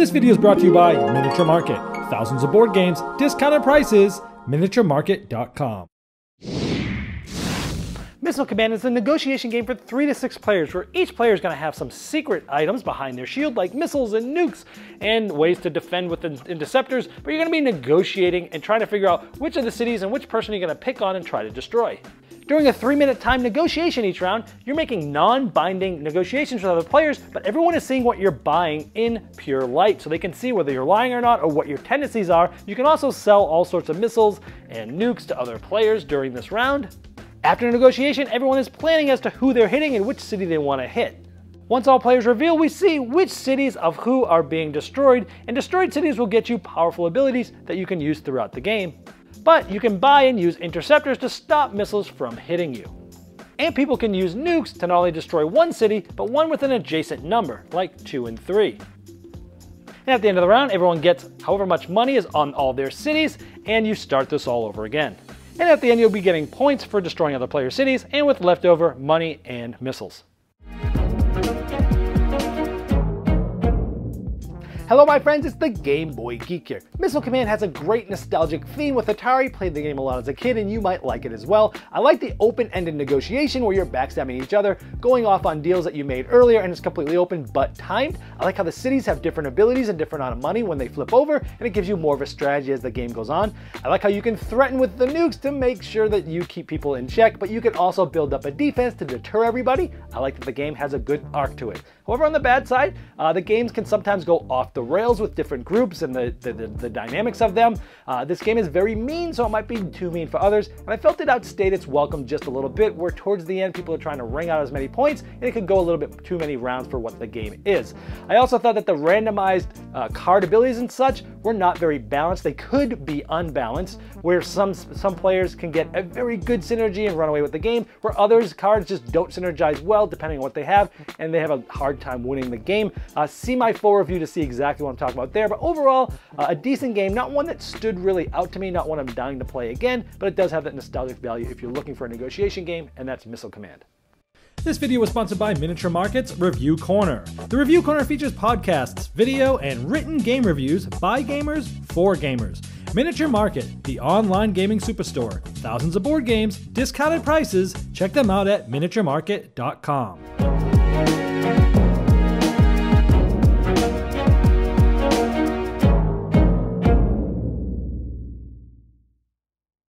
This video is brought to you by Miniature Market. Thousands of board games, discounted prices, miniaturemarket.com. Missile Command is a negotiation game for three to six players where each player is going to have some secret items behind their shield like missiles and nukes and ways to defend with interceptors, but you're going to be negotiating and trying to figure out which of the cities and which person you're going to pick on and try to destroy. During a three minute time negotiation each round, you're making non-binding negotiations with other players, but everyone is seeing what you're buying in pure light, so they can see whether you're lying or not or what your tendencies are. You can also sell all sorts of missiles and nukes to other players during this round. After negotiation, everyone is planning as to who they're hitting and which city they want to hit. Once all players reveal, we see which cities of who are being destroyed, and destroyed cities will get you powerful abilities that you can use throughout the game. But you can buy and use interceptors to stop missiles from hitting you. And people can use nukes to not only destroy one city, but one with an adjacent number, like 2 and 3. And at the end of the round, everyone gets however much money is on all their cities, and you start this all over again. And at the end, you'll be getting points for destroying other players' cities and with leftover money and missiles. Hello my friends, it's the Game Boy Geek here. Missile Command has a great nostalgic theme with Atari, played the game a lot as a kid and you might like it as well. I like the open-ended negotiation where you're backstabbing each other, going off on deals that you made earlier and it's completely open but timed. I like how the cities have different abilities and different amount of money when they flip over and it gives you more of a strategy as the game goes on. I like how you can threaten with the nukes to make sure that you keep people in check, but you can also build up a defense to deter everybody. I like that the game has a good arc to it. However, on the bad side, uh, the games can sometimes go off the rails with different groups and the, the, the, the dynamics of them. Uh, this game is very mean, so it might be too mean for others, and I felt it outstayed its welcome just a little bit, where towards the end people are trying to wring out as many points, and it could go a little bit too many rounds for what the game is. I also thought that the randomized uh, card abilities and such were not very balanced. They could be unbalanced, where some, some players can get a very good synergy and run away with the game, where others cards just don't synergize well depending on what they have, and they have a hard time winning the game. Uh, see my full review to see exactly what I'm talking about there. But overall, uh, a decent game, not one that stood really out to me, not one I'm dying to play again, but it does have that nostalgic value if you're looking for a negotiation game, and that's Missile Command. This video was sponsored by Miniature Market's Review Corner. The Review Corner features podcasts, video, and written game reviews by gamers for gamers. Miniature Market, the online gaming superstore. Thousands of board games, discounted prices. Check them out at miniaturemarket.com.